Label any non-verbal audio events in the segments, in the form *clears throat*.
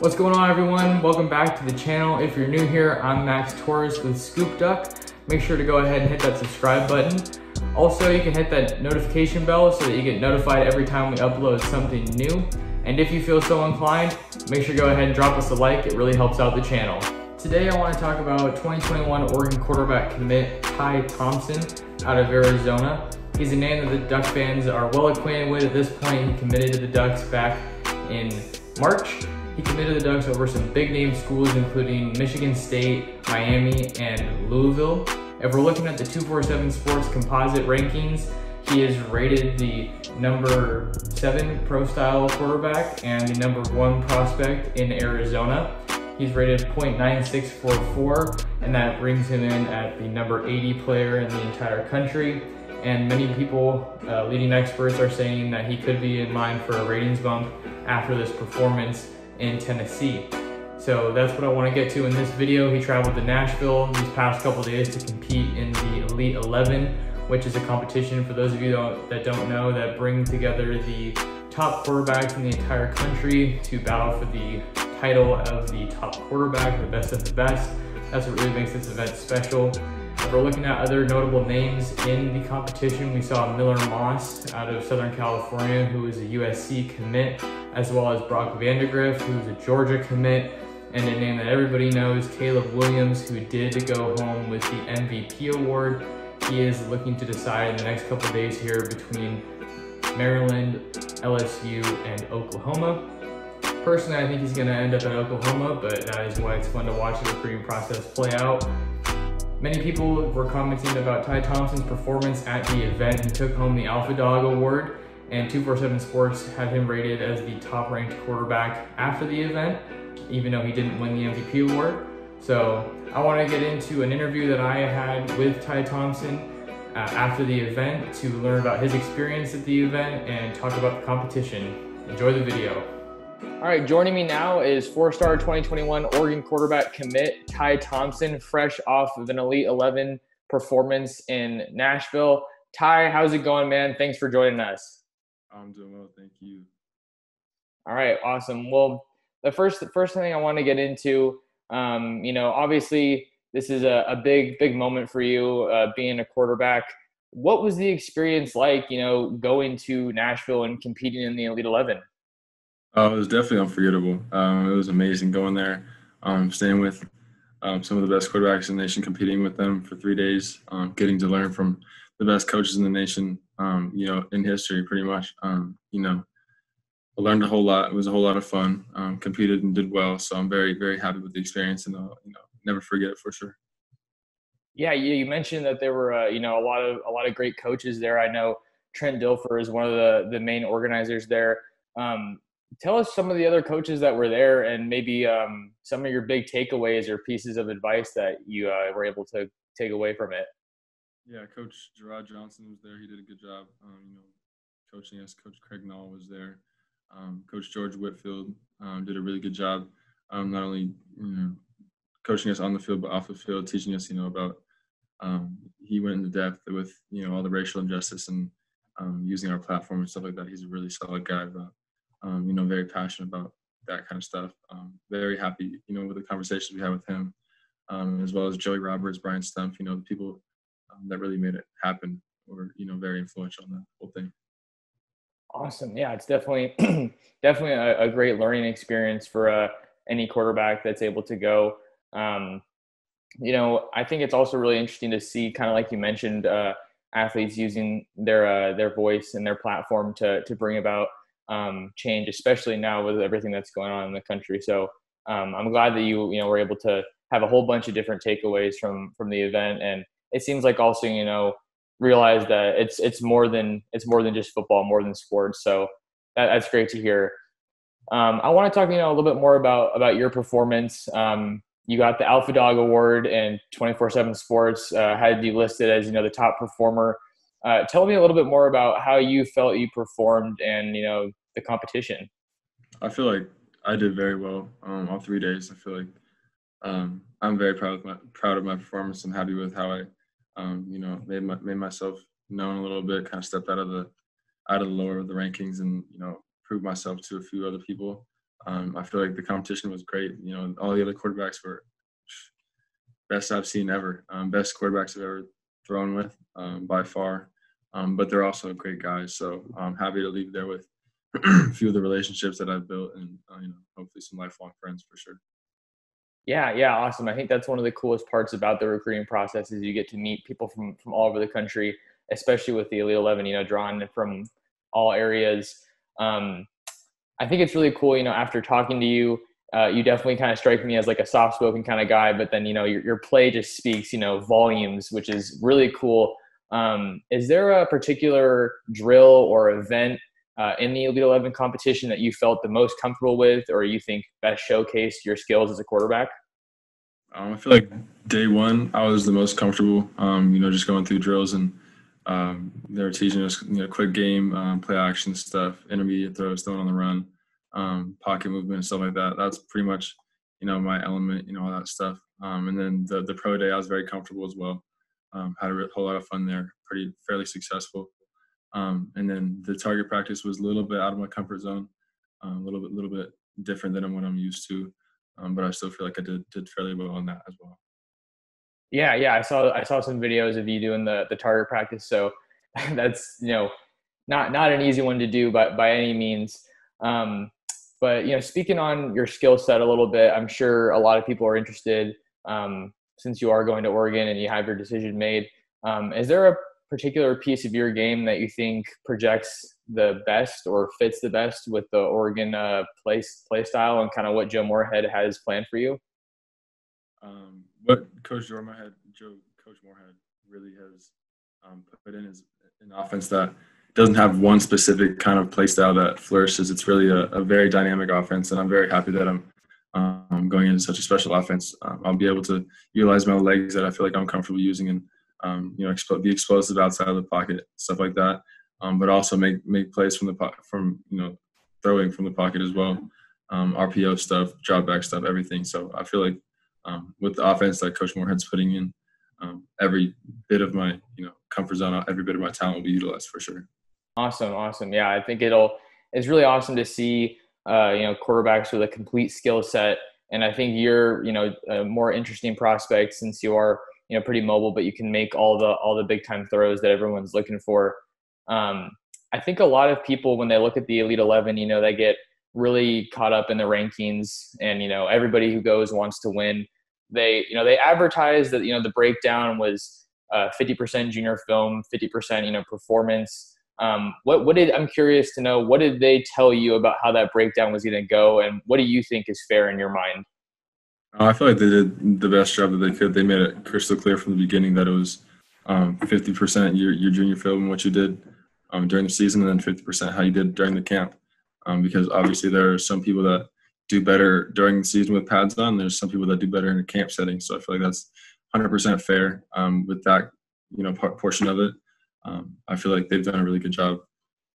What's going on everyone? Welcome back to the channel. If you're new here, I'm Max Torres with Scoop Duck. Make sure to go ahead and hit that subscribe button. Also, you can hit that notification bell so that you get notified every time we upload something new. And if you feel so inclined, make sure to go ahead and drop us a like. It really helps out the channel. Today, I want to talk about 2021 Oregon quarterback commit Ty Thompson out of Arizona. He's a name that the Duck fans are well acquainted with. At this point, he committed to the Ducks back in March. He committed the Ducks over some big name schools, including Michigan State, Miami, and Louisville. If we're looking at the 247 Sports composite rankings, he is rated the number seven pro style quarterback and the number one prospect in Arizona. He's rated .9644, and that brings him in at the number 80 player in the entire country. And many people, uh, leading experts, are saying that he could be in line for a ratings bump after this performance in Tennessee. So that's what I want to get to in this video. He traveled to Nashville these past couple days to compete in the Elite 11, which is a competition for those of you that don't know that bring together the top quarterbacks in the entire country to battle for the title of the top quarterback, the best of the best. That's what really makes this event special. We're looking at other notable names in the competition, we saw Miller Moss out of Southern California, who is a USC commit, as well as Brock Vandagriff, who's a Georgia commit, and a name that everybody knows, Caleb Williams, who did go home with the MVP award. He is looking to decide in the next couple days here between Maryland, LSU, and Oklahoma. Personally, I think he's going to end up at Oklahoma, but that is why it's fun to watch the recruiting process play out. Many people were commenting about Ty Thompson's performance at the event. He took home the Alpha Dog Award, and 247 Sports had him rated as the top ranked quarterback after the event even though he didn't win the MVP award. So I want to get into an interview that I had with Ty Thompson uh, after the event to learn about his experience at the event and talk about the competition. Enjoy the video. All right, joining me now is four-star 2021 Oregon quarterback commit Ty Thompson, fresh off of an Elite 11 performance in Nashville. Ty, how's it going, man? Thanks for joining us. I'm doing well, thank you. All right, awesome. Well, the first the first thing I want to get into, um, you know, obviously this is a, a big big moment for you uh, being a quarterback. What was the experience like, you know, going to Nashville and competing in the Elite Eleven? Oh, it was definitely unforgettable. Um, it was amazing going there, um, staying with um, some of the best quarterbacks in the nation, competing with them for three days, um, getting to learn from the best coaches in the nation, um, you know, in history, pretty much. Um, you know, I learned a whole lot. It was a whole lot of fun. Competed and did well, so I'm very very happy with the experience, and I'll, you know never forget it for sure. Yeah, you, you mentioned that there were uh, you know a lot of a lot of great coaches there. I know Trent Dilfer is one of the the main organizers there. Um, tell us some of the other coaches that were there, and maybe um, some of your big takeaways or pieces of advice that you uh, were able to take away from it. Yeah, Coach Jerrod Johnson was there. He did a good job. Um, you know, coaching us. Coach Craig Nall was there. Um, Coach George Whitfield um, did a really good job, um, not only you know, coaching us on the field but off the field, teaching us, you know, about. Um, he went into depth with you know all the racial injustice and using our platform and stuff like that. He's a really solid guy, but um, you know, very passionate about that kind of stuff. very happy, you know, with the conversations we had with him, as well as Joey Roberts, Brian Stumpf. You know, the people that really made it happen were you know very influential on the whole thing. Awesome. Yeah, it's definitely *clears throat* definitely a, a, great learning experience for uh, any quarterback that's able to go. Um, you know, I think it's also really interesting to see, kind of like you mentioned, uh, athletes using their uh, their voice and their platform to to bring about um, change, especially now with everything that's going on in the country. So um, I'm glad that you you know were able to have a whole bunch of different takeaways from from the event, and it seems like also you know realize that it's it's more than it's more than just football, more than sports. So that, that's great to hear. Um, I want to talk, you know, a little bit more about about your performance. Um, you got the Alpha Dog Award, and 24/7 Sports uh, had you listed as you know the top performer. Uh, tell me a little bit more about how you felt you performed, and you know the competition. I feel like I did very well um, all three days. I feel like um, I'm very proud of my proud of my performance and happy with how I um, you know, made my, made myself known a little bit. Kind of stepped out of the out of the lower of the rankings, and you know, proved myself to a few other people. Um, I feel like the competition was great. You know, all the other quarterbacks were best I've seen ever, um, best quarterbacks I've ever thrown with um, by far. But they're also great guys, so I'm happy to leave there with a *clears throat* few of the relationships that I've built, and uh, you know, hopefully some lifelong friends for sure. Yeah, yeah, awesome. I think that's one of the coolest parts about the recruiting process is you get to meet people from from all over the country, especially with the Elite Eleven. You know, drawn from all areas. Um, I think it's really cool. You know, after talking to you, uh, you definitely kind of strike me as like a soft spoken kind of guy, but then, you know, your, your play just speaks, you know, volumes, which is really cool. Um, is there a particular drill or event uh, in the Elite 11 competition that you felt the most comfortable with, or you think best showcased your skills as a quarterback? Um, I feel like day one, I was the most comfortable, um, you know, just going through drills and um, they were teaching us, you know, quick game, um, play action stuff, intermediate throws, throwing on the run um, pocket movement and stuff like that. That's pretty much, you know, my element, you know, all that stuff. Um, and then the the pro day, I was very comfortable as well. Had a whole lot of fun there, pretty fairly successful. Um, and then the target practice was a little bit out of my comfort zone, uh, a little bit, little bit different than what I'm used to. Um, but I still feel like I did did fairly well on that as well. Yeah, yeah, I saw I saw some videos of you doing the the target practice. So *laughs* that's you know not not an easy one to do, but by any means. Um, but you know, speaking on your skill set a little bit, I'm sure a lot of people are interested um, since you are going to Oregon and you have your decision made. Um, is there a particular piece of your game that you think projects the best or fits the best with the Oregon uh, play play style and kind of what Joe Moorhead has planned for you? Um, what Coach Joe Moorhead, Joe Coach Moorhead really has um, put in is an offense that doesn't have one specific kind of play style that flourishes. It's really a, a very dynamic offense, and I'm very happy that I'm um, going into such a special offense. Um, I'll be able to utilize my legs that I feel like I'm comfortable using, and um, you know, expo- be explosive outside of the pocket, stuff like that. Um, but also make make plays from the po- from you know throwing from the pocket as well, um, RPO stuff, drop back stuff, everything. So I feel like um, with the offense that Coach Moorhead's putting in, every bit of my you know comfort zone, every bit of my talent will be utilized for sure. Awesome, awesome. Yeah, I think it'll. It's really awesome to see, uh, you know, quarterbacks with a complete skill set, and I think you're, you know, a more interesting prospect since you are, you know, pretty mobile, but you can make all the all the big time throws that everyone's looking for. Um, I think a lot of people, when they look at the Elite Eleven, you know, they get really caught up in the rankings, and you know, everybody who goes wants to win. They, you know, they advertise that you know the breakdown was uh, 50% junior film, 50% you know performance um, what what did I'm curious to know? What did they tell you about how that breakdown was going to go, and what do you think is fair in your mind? Uh, I feel like they did the best job that they could. They made it crystal clear from the beginning that it was um, 50% your your junior film and what you did um, during the season, and then 50% how you did during the camp. Um, because obviously there are some people that do better during the season with pads on. There's some people that do better in a camp setting. So I feel like that's 100% fair um, with that you know portion of it um, I feel like they've done a really good job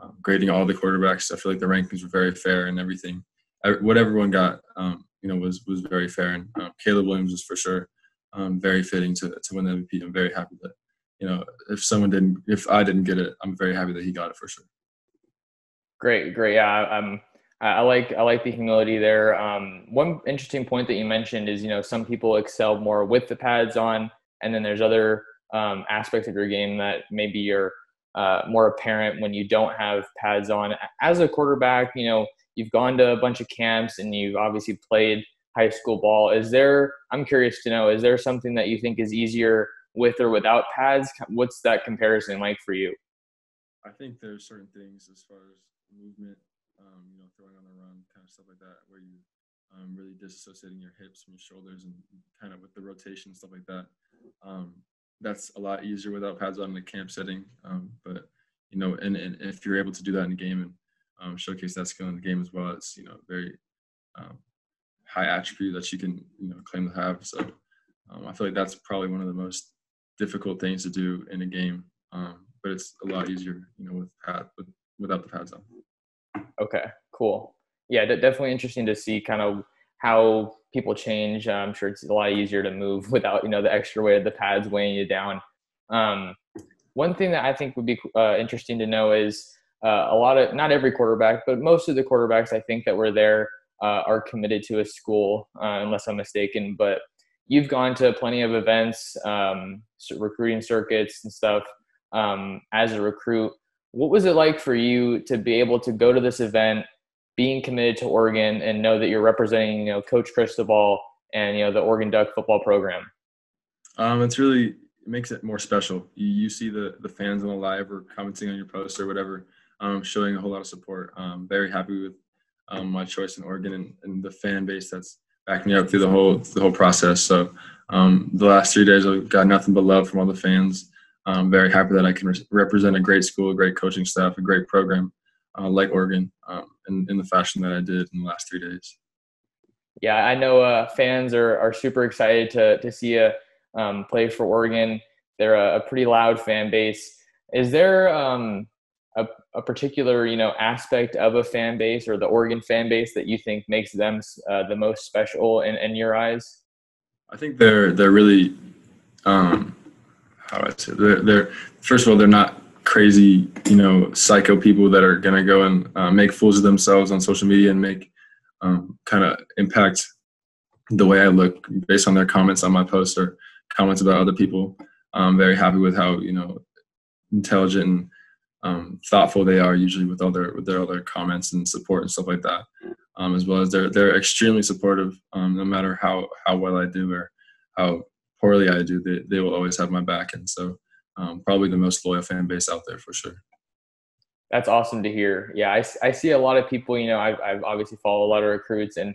um, grading all the quarterbacks. I feel like the rankings were very fair and everything. I, what everyone got, um, you know, was was very fair. And um, Caleb Williams was for sure um, very fitting to to win the MVP. I'm very happy that you know if someone didn't, if I didn't get it, I'm very happy that he got it for sure. Great, great. Yeah, I'm. I like I like the humility there. Um, one interesting point that you mentioned is you know some people excel more with the pads on, and then there's other um, aspects of your game that maybe you're uh, more apparent when you don't have pads on. As a quarterback, you know, you've gone to a bunch of camps and you've obviously played high school ball. Is there, I'm curious to know, is there something that you think is easier with or without pads? What's that comparison like for you? I think there's certain things as far as movement, um, you know, throwing on the run, kind of stuff like that, where you um, really disassociating your hips from your shoulders and kind of with the rotation and stuff like that. Um, that's a lot easier without pads on in the camp setting. Um, but you know, and, and if you're able to do that in the game and um, showcase that skill in the game as well, it's you know very um, high attribute that you can you know claim to have. So um, I feel like that's probably one of the most difficult things to do in a game. Um, but it's a lot easier, you know, with pad with, without the pads on. Okay, cool. Yeah, definitely interesting to see kind of how people change. I'm sure it's a lot easier to move *laughs* without you know the extra weight of the pads weighing you down. Um, one thing that I think would be uh, interesting to know is uh, a lot of not every quarterback, but most of the quarterbacks I think that were there uh, are committed to a school, uh, unless I'm mistaken. But you've gone to plenty of events, um, recruiting circuits and stuff um, as a recruit. What was it like for you to be able to go to this event, being committed to Oregon, and know that you're representing, you know, Coach Cristobal and you know the Oregon Duck football program? Um, it's really it makes it more special. You, you see the the fans on the live or commenting on your post or whatever, um, showing a whole lot of support. Um, very happy with um, my choice in Oregon and, and, the fan base that's backing me up through the whole the whole process. So um, the last three days I've got nothing but love from all the fans. I'm very happy that I can re- represent a great school, a great coaching staff, a great program uh, like Oregon um, in, in the fashion that I did in the last three days. Yeah, I know uh, fans are, are super excited to, to see you um, play for Oregon. They're a, a, pretty loud fan base. Is there um, a, a, particular you know aspect of a fan base or the Oregon fan base that you think makes them uh, the most special in, in your eyes? I think they're they're really um, how I say they're, they're first of all they're not crazy you know psycho people that are gonna go and uh, make fools of themselves on social media and make um, kind of impact the way I look based on their comments on my post or comments about other people. I'm very happy with how you know intelligent and um, thoughtful they are usually with all their with their other comments and support and stuff like that. Um, as well as they're they're extremely supportive um, no matter how how well I do or how poorly I do, they, they will always have my back. And so um, probably the most loyal fan base out there for sure. That's awesome to hear. Yeah, I, I see a lot of people, you know, I've, I've obviously followed a lot of recruits and,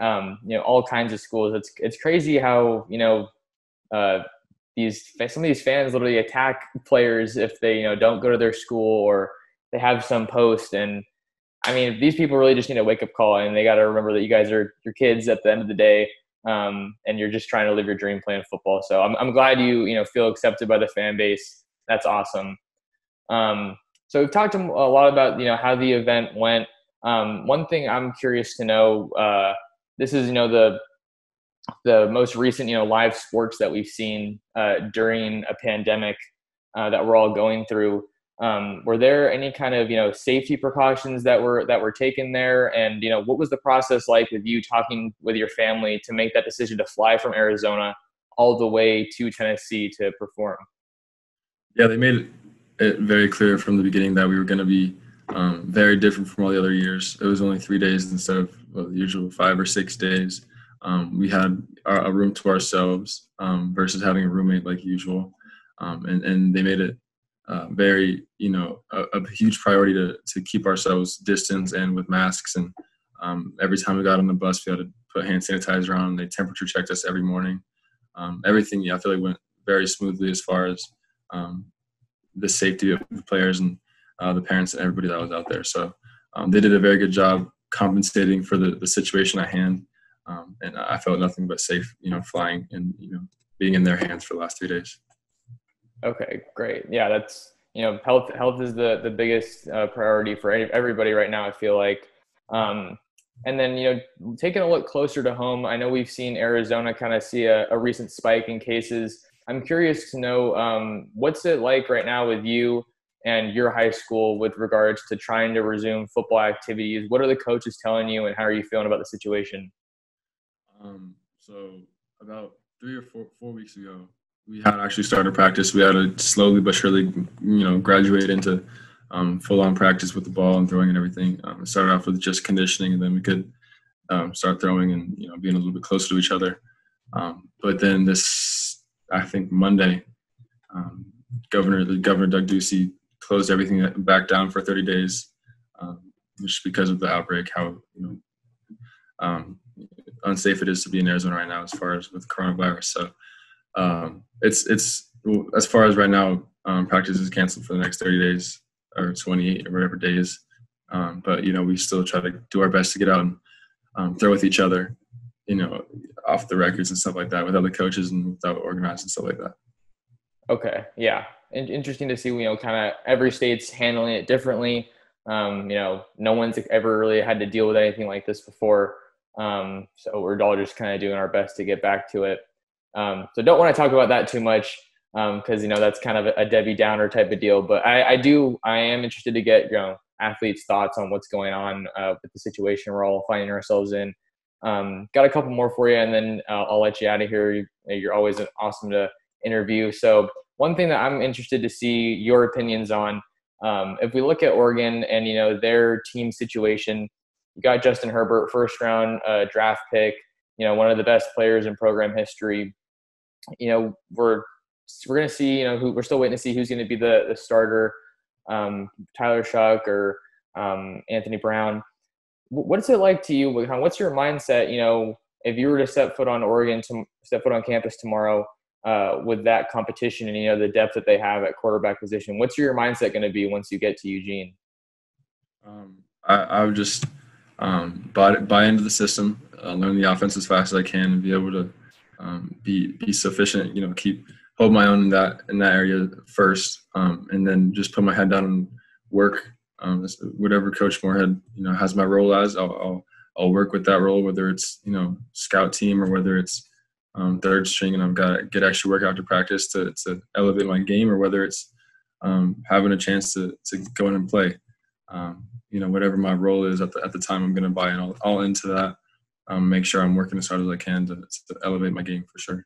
um, you know, all kinds of schools. It's, it's crazy how, you know, uh, these, some of these fans literally attack players if they, you know, don't go to their school or they have some post. And I mean, these people really just need a wake up call and they got to remember that you guys are your kids at the end of the day um, and you're just trying to live your dream playing football. So I'm, I'm glad you you know feel accepted by the fan base. That's awesome. Um, so we've talked a lot about you know how the event went. Um, one thing I'm curious to know. Uh, this is you know the the most recent you know live sports that we've seen uh, during a pandemic uh, that we're all going through. Um, were there any kind of you know safety precautions that were that were taken there, and you know what was the process like with you talking with your family to make that decision to fly from Arizona all the way to Tennessee to perform? Yeah, they made it very clear from the beginning that we were going to be um, very different from all the other years. It was only three days instead of well, the usual five or six days. Um, we had a room to ourselves um, versus having a roommate like usual, um, and and they made it uh, very, you know, a, a, huge priority to, to keep ourselves distance and with masks. And um, every time we got on the bus, we had to put hand sanitizer on. They temperature checked us every morning. Um, everything, yeah, I feel like went very smoothly as far as um, the safety of the players and uh, the parents and everybody that was out there. So they did a very good job compensating for the, the situation at hand. Um, and I felt nothing but safe, you know, flying and, you know, being in their hands for the last two days. Okay, great. Yeah, that's you know health health is the the biggest uh, priority for everybody right now. I feel like. Um, and then you know taking a look closer to home, I know we've seen Arizona kind of see a, a recent spike in cases. I'm curious to know um, what's it like right now with you and your high school with regards to trying to resume football activities. What are the coaches telling you, and how are you feeling about the situation? Um, so about three or four four weeks ago, we had actually started practice. We had to slowly but surely, you know, graduate into um, full-on practice with the ball and throwing and everything. Um, started off with just conditioning, and then we could um, start throwing and you know being a little bit closer to each other. Um, but then this, I think Monday, um, Governor the Governor Doug Ducey closed everything back down for 30 days, um, just because of the outbreak. How you know unsafe it is to be in Arizona right now as far as with coronavirus. So um, it's it's as far as right now, um, practice is canceled for the next 30 days or 28 or whatever days. Um, but you know, we still try to do our best to get out and um, throw with each other, you know, off the records and stuff like that with other coaches and without organized and stuff like that. Okay, yeah, interesting to see. You know, kind of every state's handling it differently. Um, you know, no one's ever really had to deal with anything like this before. Um, so we're all just kind of doing our best to get back to it. Um, so don't want to talk about that too much because um, you know that's kind of a Debbie Downer type of deal. But I, I, do I am interested to get you know athletes' thoughts on what's going on uh, with the situation we're all finding ourselves in. Um, got a couple more for you, and then uh, I'll let you out of here. You're always awesome to interview. So, one thing that I'm interested to see your opinions on, um, if we look at Oregon and you know their team situation, you got Justin Herbert, first round uh, draft pick, you know one of the best players in program history. You know we're we're gonna see. You know who we're still waiting to see who's going to be the the starter, um, Tyler Shough or um, Anthony Brown what's it like to you? What's your mindset? You know, if you were to step foot on Oregon, to step foot on campus tomorrow uh, with that competition and you know the depth that they have at quarterback position, what's your mindset going to be once you get to Eugene? Um, I, I, would just um, buy buy into the system, uh, learn the offense as fast as I can, and be able to um, be be sufficient. You know, keep hold my own in that in that area first, um, and then just put my head down and work um, whatever Coach Moorhead you know has my role as, I'll, I'll, I'll work with that role, whether it's you know scout team or whether it's um, third string, and I've got to get extra work after practice to to elevate my game, or whether it's um, having a chance to to go in and play. Um, you know, whatever my role is at the at the time, I'm going to buy in all, all into that. Um, make sure I'm working as hard as I can to, to elevate my game for sure.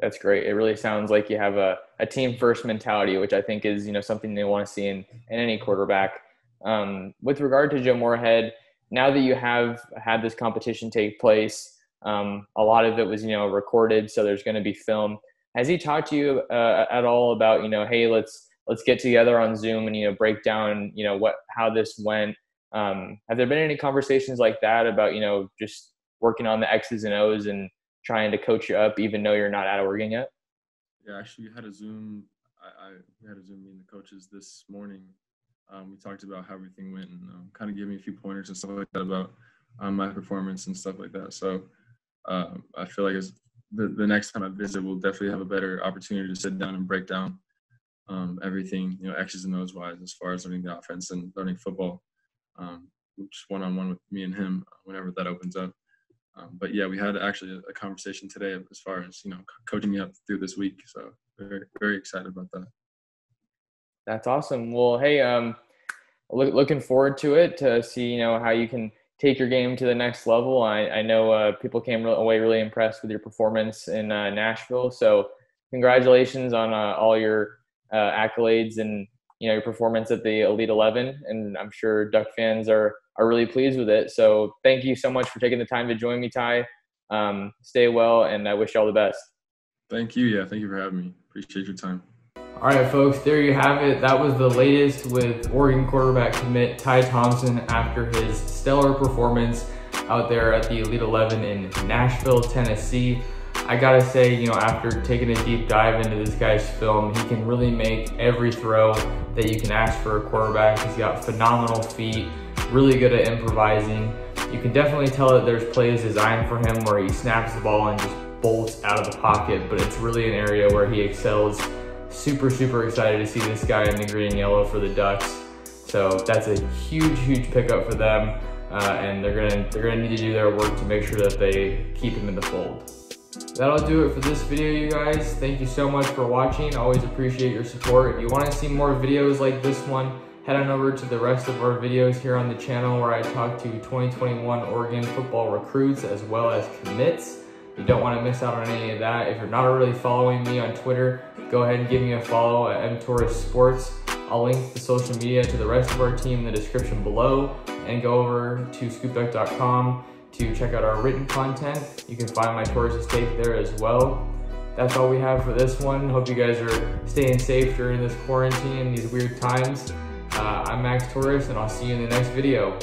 That's great. It really sounds like you have a, a team first mentality, which I think is, you know, something they want to see in, in any quarterback. Um, with regard to Joe Moorhead, now that you have had this competition take place, um, a lot of it was, you know, recorded, so there's going to be film. Has he talked to you uh, at all about, you know, hey, let's let's get together on Zoom and you know break down, you know, what how this went? Um, have there been any conversations like that about, you know, just working on the X's and O's and trying to coach you up, even though you're not at Oregon yet? Yeah, actually, we had a Zoom. I, I we had a Zoom meeting the coaches this morning. Um, we talked about how everything went and um, kind of gave me a few pointers and stuff like that about um, my performance and stuff like that. So um, I feel like the, the next time I visit, we'll definitely have a better opportunity to sit down and break down um, everything, you know, X's and O's wise, as far as learning the offense and learning football, um, just one on one with me and him whenever that opens up. Um, but yeah, we had actually a, a, conversation today as far as you know coaching me up through this week. So very very excited about that. That's awesome. Well, hey, um, look, looking forward to it to see you know how you can take your game to the next level. I, I know uh, people came away really impressed with your performance in uh, Nashville. So congratulations on uh, all your uh, accolades and you know your performance at the Elite Eleven. And I'm sure Duck fans are are really pleased with it. So thank you so much for taking the time to join me, Ty. Um, stay well, and I wish you all the best. Thank you. Yeah, thank you for having me. Appreciate your time. All right, folks, there you have it. That was the latest with Oregon quarterback commit Ty Thompson after his stellar performance out there at the Elite 11 in Nashville, Tennessee. I gotta say, you know, after taking a deep dive into this guy's film, he can really make every throw that you can ask for a quarterback. He's got phenomenal feet really good at improvising. You can definitely tell that there's plays designed for him where he snaps the ball and just bolts out of the pocket, but it's really an area where he excels. Super, super excited to see this guy in the green and yellow for the Ducks. So that's a huge, huge pickup for them. Uh, and they're gonna they're gonna need to do their work to make sure that they keep him in the fold. That'll do it for this video, you guys. Thank you so much for watching. Always appreciate your support. If you want to see more videos like this one, head on over to the rest of our videos here on the channel where I talk to 2021 Oregon football recruits as well as commits. You don't want to miss out on any of that. If you're not already following me on Twitter, go ahead and give me a follow at mtorres sports. I'll link the social media to the rest of our team in the description below and go over to scoopduck.com to check out our written content. You can find my Torres take there as well. That's all we have for this one. Hope you guys are staying safe during this quarantine, these weird times. Uh, I'm Max Torres, and I'll see you in the next video.